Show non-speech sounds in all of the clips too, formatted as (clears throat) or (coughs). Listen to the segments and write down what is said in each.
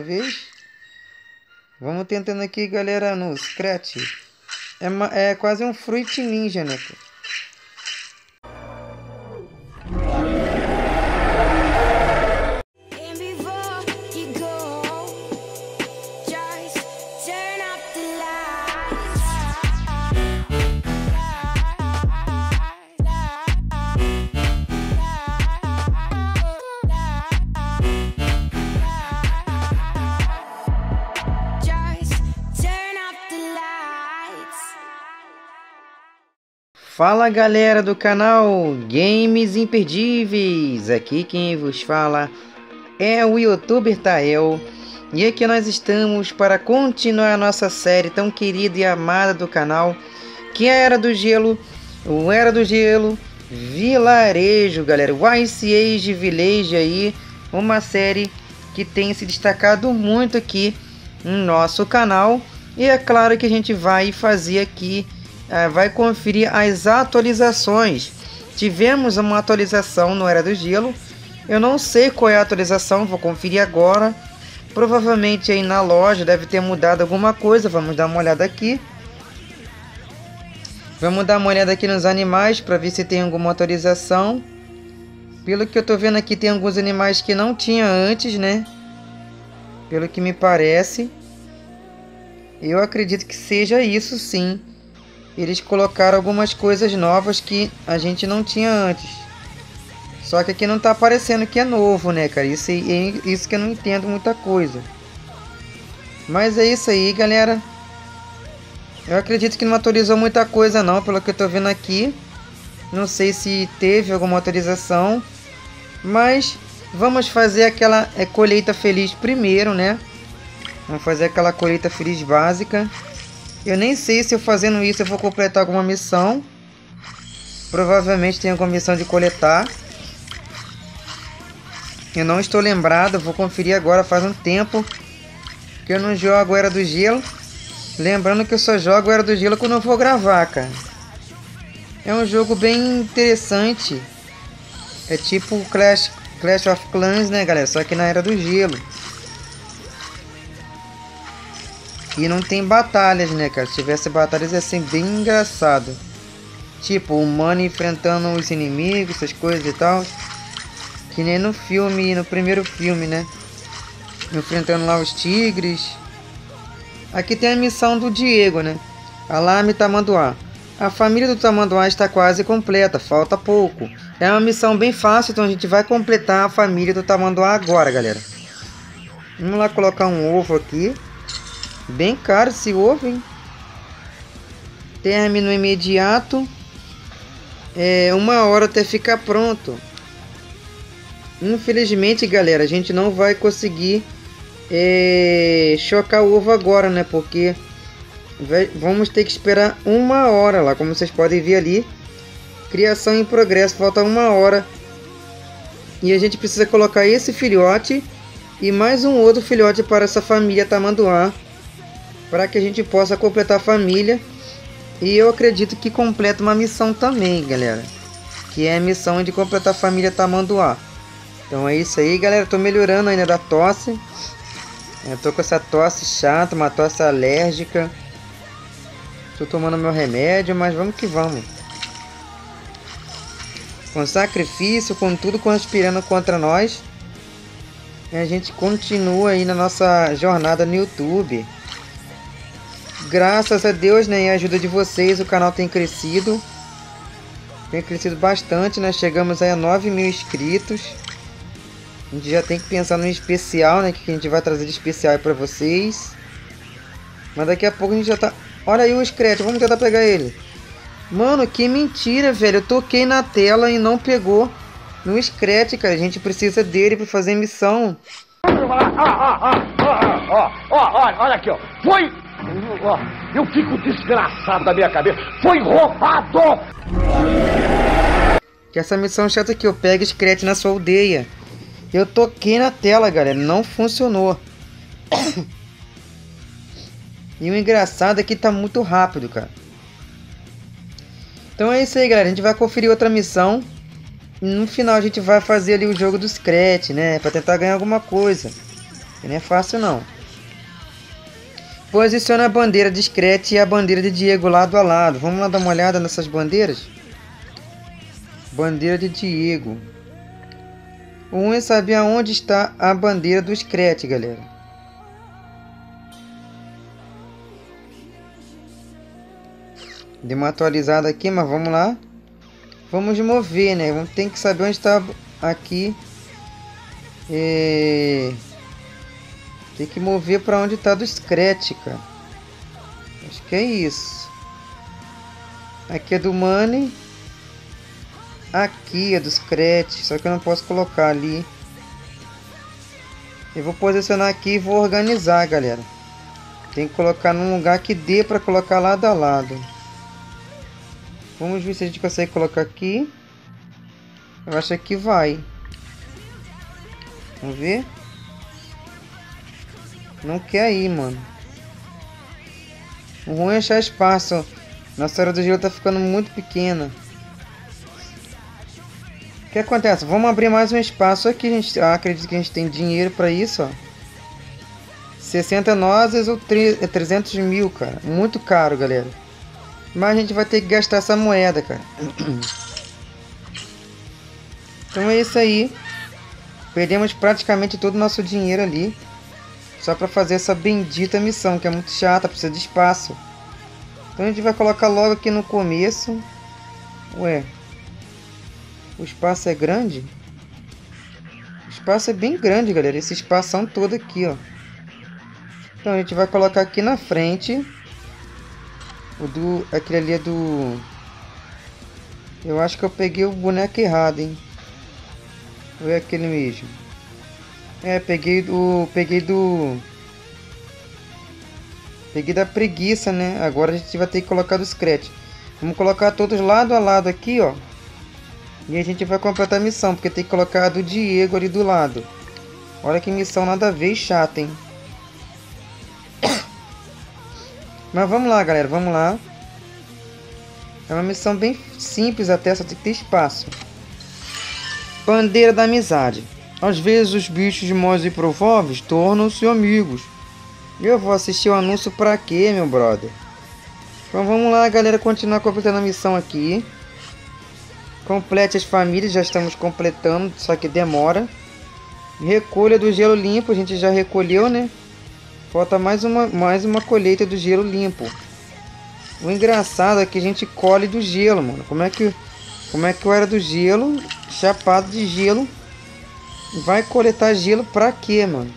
vez. Vamos tentando aqui, galera, no Scratch. É, é quase um Fruit Ninja, né? Fala galera do canal Games Imperdíveis, aqui quem vos fala é o youtuber Tael. E aqui nós estamos para continuar a nossa série tão querida e amada do canal que é a Era do Gelo, o Era do Gelo Vilarejo galera, o Ice Age Village aí, uma série que tem se destacado muito aqui no nosso canal. E é claro que a gente vai fazer aqui vai conferir as atualizações. Tivemos uma atualização no Era do Gelo. Eu não sei qual é a atualização, vou conferir agora. Provavelmente aí na loja deve ter mudado alguma coisa. Vamos dar uma olhada aqui. Vamos dar uma olhada aqui nos animais para ver se tem alguma atualização. Pelo que eu tô vendo aqui, tem alguns animais que não tinha antes, né? Pelo que me parece. Eu acredito que seja isso sim eles colocaram algumas coisas novas que a gente não tinha antes. Só que aqui não tá aparecendo que é novo, né, cara? Isso, isso que eu não entendo muita coisa. Mas é isso aí, galera. Eu acredito que não atualizou muita coisa não, pelo que eu tô vendo aqui. Não sei se teve alguma atualização. Mas vamos fazer aquela é, colheita feliz primeiro, né? Vamos fazer aquela colheita feliz básica. Eu nem sei se eu fazendo isso eu vou completar alguma missão. Provavelmente tem alguma missão de coletar. Eu não estou lembrado, vou conferir agora, faz um tempo que eu não jogo Era do Gelo. Lembrando que eu só jogo Era do Gelo quando eu vou gravar, cara. É um jogo bem interessante. É tipo Clash, Clash of Clans, né, galera? Só que na Era do Gelo. E não tem batalhas, né, cara? Se tivesse batalhas ia ser bem engraçado. Tipo, o humano enfrentando os inimigos, essas coisas e tal. Que nem no filme, no primeiro filme, né? Enfrentando lá os tigres. Aqui tem a missão do Diego, né? Alarme Tamanduá. A família do Tamanduá está quase completa, falta pouco. É uma missão bem fácil, então a gente vai completar a família do Tamanduá agora, galera. Vamos lá colocar um ovo aqui. Bem caro esse ovo, hein? Término imediato. É uma hora até ficar pronto. Infelizmente, galera, a gente não vai conseguir é, chocar o ovo agora, né? Porque vamos ter que esperar uma hora lá, como vocês podem ver ali. Criação em progresso, falta uma hora. E a gente precisa colocar esse filhote e mais um outro filhote para essa família tamanduá para que a gente possa completar a família. E eu acredito que completa uma missão também, galera. Que é a missão de completar a família Tamanduá. Então é isso aí, galera. Tô melhorando ainda da tosse. Eu tô com essa tosse chata, uma tosse alérgica. Tô tomando meu remédio, mas vamos que vamos. Com sacrifício, com tudo conspirando contra nós. a gente continua aí na nossa jornada no YouTube. Graças a Deus, né, e a ajuda de vocês, o canal tem crescido. Tem crescido bastante, né? chegamos aí a 9 mil inscritos. A gente já tem que pensar no especial, né, que a gente vai trazer de especial para vocês. Mas daqui a pouco a gente já tá... Olha aí o Scratch, vamos tentar pegar ele. Mano, que mentira, velho. Eu toquei na tela e não pegou no Scratch, cara. A gente precisa dele para fazer missão. Ó, ó, olha aqui, ó. Foi eu fico desgraçado da minha cabeça. Foi roubado! Que essa missão chata que eu pego escrete na sua aldeia. Eu toquei na tela, galera. Não funcionou. e o engraçado é que tá muito rápido, cara. Então é isso aí, galera. A gente vai conferir outra missão. No final a gente vai fazer ali o jogo do Scratch, né? Pra tentar ganhar alguma coisa. Não é fácil não. Posiciona a bandeira de Scratch e a bandeira de Diego lado a lado. Vamos lá dar uma olhada nessas bandeiras? Bandeira de Diego. O ruim é saber aonde está a bandeira do Scratch, galera. Dei uma atualizada aqui, mas vamos lá. Vamos mover, né? Ter que saber onde está aqui. E... Tem que mover para onde está do Scratch, cara. Acho que é isso. Aqui é do Money. Aqui é do Scratch. Só que eu não posso colocar ali. Eu vou posicionar aqui e vou organizar, galera. Tem que colocar num lugar que dê para colocar lado a lado. Vamos ver se a gente consegue colocar aqui. Eu acho que vai. Vamos ver. Não quer ir, mano. O ruim é achar espaço. Nossa hora do gelo tá ficando muito pequena. O que acontece? Vamos abrir mais um espaço aqui. A gente, ah, acredito que a gente tem dinheiro para isso, ó. 60 nozes ou 300 mil, cara. Muito caro, galera. Mas a gente vai ter que gastar essa moeda, cara. (clears throat) Então é isso aí. Perdemos praticamente todo o nosso dinheiro ali. Só para fazer essa bendita missão, que é muito chata, precisa de espaço. Então a gente vai colocar logo aqui no começo. Ué. O espaço é grande? O espaço é bem grande, galera. Esse espação todo aqui, ó. Então a gente vai colocar aqui na frente. O do... Aquele ali é do... Eu acho que eu peguei o boneco errado, hein. Ou é aquele mesmo? É, peguei do. Peguei do. Peguei da preguiça, né? Agora a gente vai ter que colocar do Scratch. Vamos colocar todos lado a lado aqui, ó. E a gente vai completar a missão, porque tem que colocar a do Diego ali do lado. Olha que missão nada a ver chata, hein? (coughs) Mas vamos lá, galera, vamos lá. É uma missão bem simples até, só tem que ter espaço. Bandeira da amizade. Às vezes os bichos modos improváveis tornam-se amigos. Eu vou assistir o anúncio pra quê, meu brother? Então vamos lá, galera, continuar completando a missão aqui. Complete as famílias, já estamos completando, só que demora. Recolha do gelo limpo, a gente já recolheu, né? Falta mais uma, mais uma colheita do gelo limpo. O engraçado é que a gente colhe do gelo, mano. Como é que, como é que eu era do gelo, chapado de gelo, Vai coletar gelo pra quê, mano?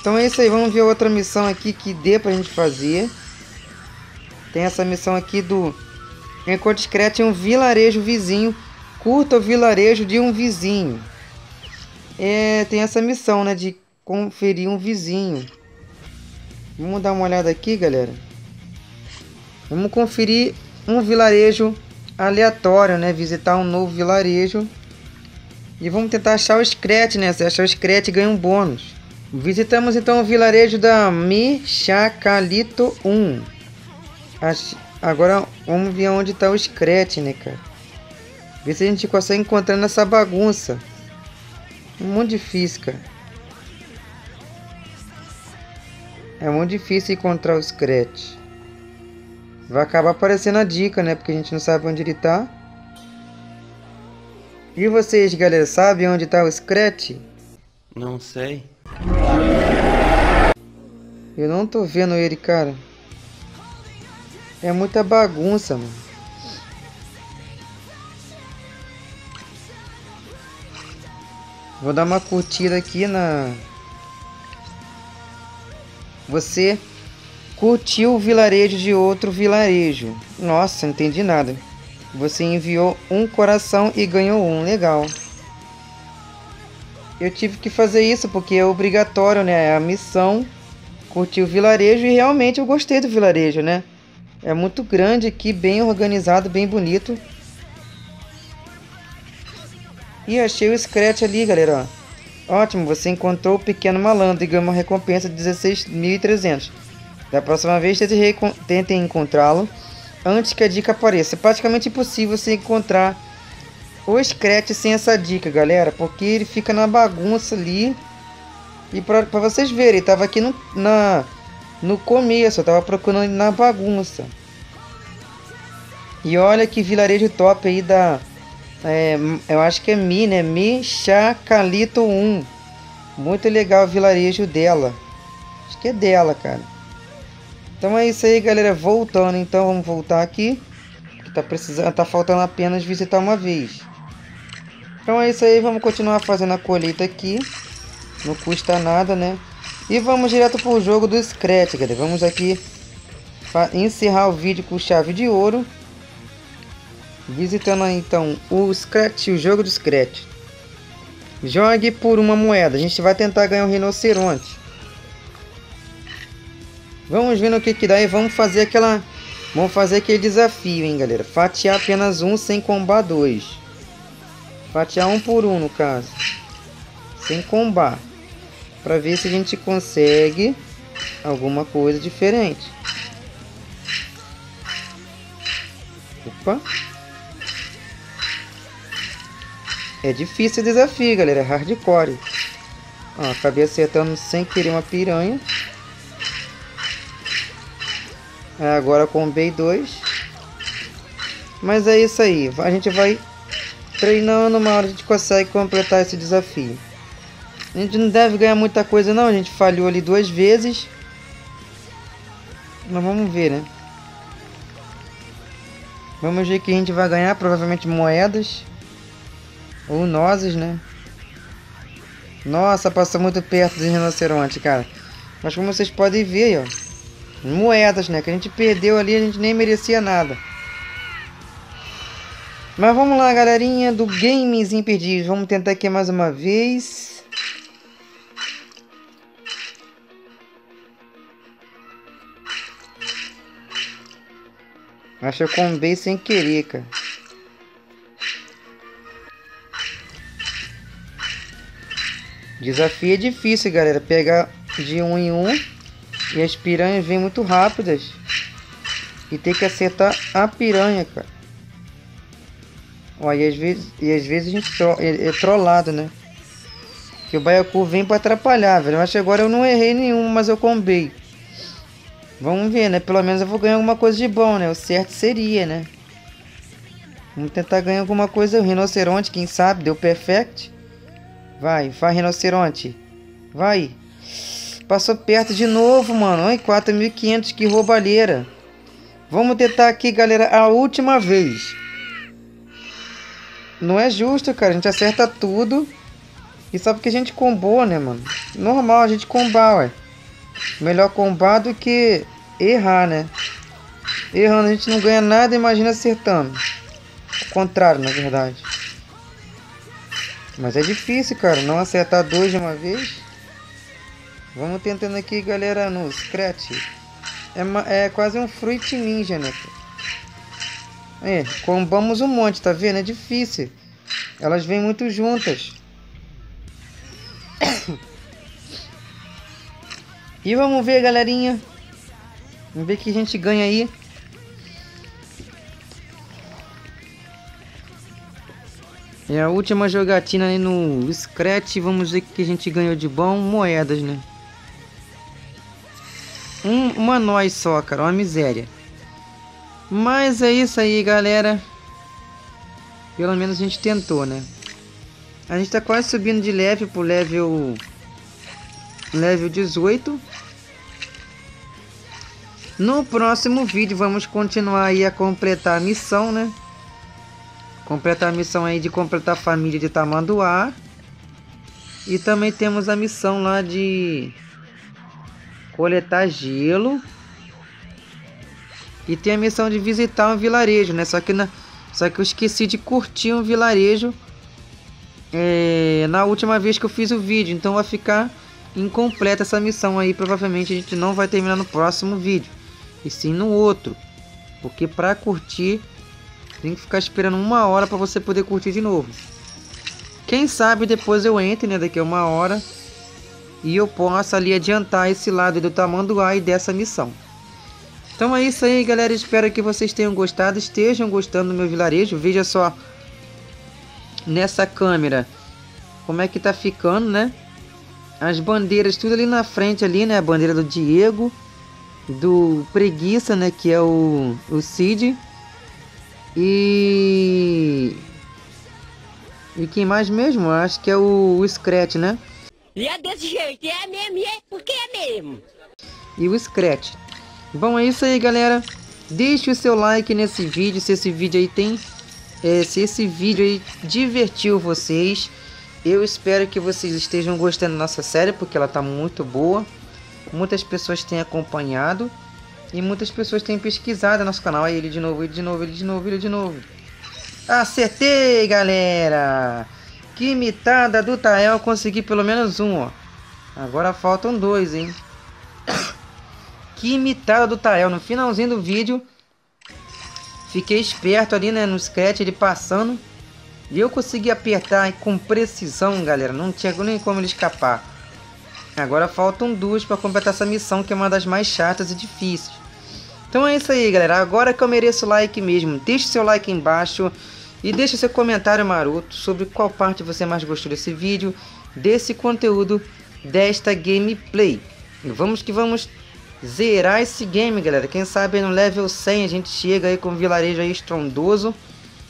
Então é isso aí, vamos ver outra missão aqui que dê pra gente fazer. Tem essa missão aqui do Enquanto discreto em um vilarejo vizinho. Curta o vilarejo de um vizinho. É, tem essa missão, né, de conferir um vizinho. Vamos dar uma olhada aqui, galera. Vamos conferir um vilarejo aleatório, né? Visitar um novo vilarejo e vamos tentar achar o Scret, né? Se achar o Scret ganha um bônus. Visitamos então o vilarejo da Michacalito 1. Agora vamos ver onde está o Scret, né, cara? Ver se a gente consegue encontrar nessa bagunça. É muito difícil, cara. É muito difícil encontrar o Scret. Vai acabar aparecendo a dica, né? Porque a gente não sabe onde ele está. E vocês, galera, sabem onde tá o Scratch? Não sei. Eu não tô vendo ele, cara. É muita bagunça, mano. Vou dar uma curtida aqui na... Você curtiu o vilarejo de outro vilarejo. Nossa, não entendi nada. Você enviou um coração e ganhou um. Legal. Eu tive que fazer isso porque é obrigatório, né? É a missão. Curti o vilarejo e realmente eu gostei do vilarejo, né? É muito grande aqui, bem organizado, bem bonito. E achei o Scratch ali, galera. Ótimo, você encontrou o pequeno malandro e ganhou uma recompensa de 16.300. Da próxima vez, tentem encontrá-lo antes que a dica apareça. É praticamente impossível você encontrar o Scratch sem essa dica, galera, porque ele fica na bagunça ali. E pra vocês verem, tava aqui no, na, no começo, eu tava procurando na bagunça. E olha que vilarejo top aí da... É, eu acho que é Mi, né? Mi Chacalito 1. Muito legal o vilarejo dela. Acho que é dela, cara. Então é isso aí, galera. Voltando, então vamos voltar aqui. Tá precisando, tá faltando apenas visitar uma vez. Então é isso aí, vamos continuar fazendo a colheita aqui. Não custa nada, né? E vamos direto pro jogo do Scratch, galera. Vamos aqui encerrar o vídeo com chave de ouro. Visitando então o Scratch, o jogo do Scratch. Jogue por uma moeda. A gente vai tentar ganhar um rinoceronte. Vamos ver no que que dá e vamos fazer aquela... Vamos fazer aquele desafio, hein, galera. Fatiar apenas um sem combar dois. Fatiar um por um, no caso. Sem combar. Para ver se a gente consegue alguma coisa diferente. Opa. É difícil o desafio, galera. É hardcore. Ó, acabei acertando sem querer uma piranha. Agora com o B2. Mas é isso aí. A gente vai Treinando, uma hora a gente consegue completar esse desafio. A gente não deve ganhar muita coisa não, a gente falhou ali duas vezes. Mas vamos ver, né? Vamos ver que a gente vai ganhar, provavelmente moedas. Ou nozes, né? Nossa, passou muito perto do rinoceronte, cara. Mas como vocês podem ver, ó. Moedas, né? Que a gente perdeu ali, a gente nem merecia nada. Mas vamos lá, galerinha do Games Imperdíveis. Vamos tentar aqui mais uma vez. Acho que eu combei sem querer, cara. Desafio é difícil, galera. Pegar de um em um. E as piranhas vêm muito rápidas. E tem que acertar a piranha, cara. Ó, e às vezes, e às vezes a gente tro é, é trollado, né? Que o Baiacu vem para atrapalhar, velho. Mas agora eu não errei nenhum, mas eu combei. Vamos ver, né? Pelo menos eu vou ganhar alguma coisa de bom, né? O certo seria, né? Vamos tentar ganhar alguma coisa. O rinoceronte, quem sabe? Deu perfect. Vai, vai, rinoceronte. Vai. Passou perto de novo, mano. Ai, 4.500, que roubalheira. Vamos tentar aqui, galera, a última vez. Não é justo, cara. A gente acerta tudo. E só porque a gente combou, né, mano? Normal a gente combar, ué. Melhor combar do que errar, né? Errando a gente não ganha nada, imagina acertando. O contrário, na verdade. Mas é difícil, cara, não acertar dois de uma vez. Vamos tentando aqui, galera, no Scratch. É, é quase um Fruit Ninja, né? É, combamos um monte, tá vendo? É difícil. Elas vêm muito juntas. E vamos ver, galerinha. Vamos ver que a gente ganha aí. É a última jogatina aí no Scratch. Vamos ver o que a gente ganhou de bom. Moedas, né? Um, uma nós só, cara. Uma miséria. Mas é isso aí, galera. Pelo menos a gente tentou, né? A gente tá quase subindo de level pro level... Level 18. No próximo vídeo vamos continuar aí a completar a missão, né? Completar a missão aí de completar a família de Tamanduá. E também temos a missão lá de coletar gelo. E tem a missão de visitar um vilarejo, né? Só que, na, só que eu esqueci de curtir um vilarejo é, na última vez que eu fiz o vídeo. Então vai ficar incompleta essa missão aí. Provavelmente a gente não vai terminar no próximo vídeo. E sim no outro. Porque para curtir tem que ficar esperando uma hora para você poder curtir de novo. Quem sabe depois eu entre, né? Daqui a uma hora. E eu possa ali adiantar esse lado do tamanduá e dessa missão. Então é isso aí, galera. Espero que vocês tenham gostado, estejam gostando do meu vilarejo. Veja só nessa câmera como é que tá ficando, né? As bandeiras tudo ali na frente ali, né? A bandeira do Diego, do Preguiça, né? Que é o, o Cid. E... E quem mais mesmo? Acho que é o, o Scratch, né? E é desse jeito, é mesmo, é porque é mesmo. E o Scratch. Bom, é isso aí, galera. Deixe o seu like nesse vídeo, se esse vídeo aí tem... É, se esse vídeo aí divertiu vocês. Eu espero que vocês estejam gostando da nossa série, porque ela está muito boa. Muitas pessoas têm acompanhado. E muitas pessoas têm pesquisado nosso canal. Aí ele de novo, ele de novo, ele de novo, ele de novo. Acertei, galera! Que imitada do Tael, consegui pelo menos um, ó. Agora faltam dois, hein? Que imitada do Tael. No finalzinho do vídeo, fiquei esperto ali, né? No scratch, ele passando. E eu consegui apertar com precisão, galera. Não tinha nem como ele escapar. Agora faltam duas para completar essa missão, que é uma das mais chatas e difíceis. Então é isso aí, galera. Agora que eu mereço like mesmo. Deixe seu like embaixo. E deixe seu comentário maroto sobre qual parte você mais gostou desse vídeo, desse conteúdo, desta gameplay. E vamos que vamos zerar esse game, galera. Quem sabe no level 100 a gente chega aí com um vilarejo aí estrondoso.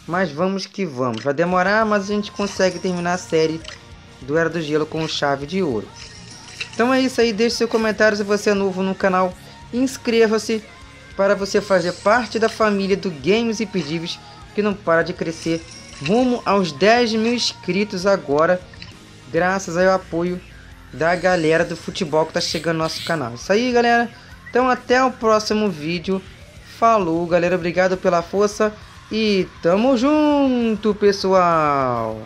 Mas vamos que vamos. Vai demorar, mas a gente consegue terminar a série do Era do Gelo com chave de ouro. Então é isso aí. Deixe seu comentário se você é novo no canal. Inscreva-se para você fazer parte da família do Games Imperdíveis que não para de crescer rumo aos 10 mil inscritos agora, graças ao apoio da galera do futebol que está chegando no nosso canal. Isso aí, galera. Então até o próximo vídeo. Falou, galera. Obrigado pela força. E tamo junto, pessoal!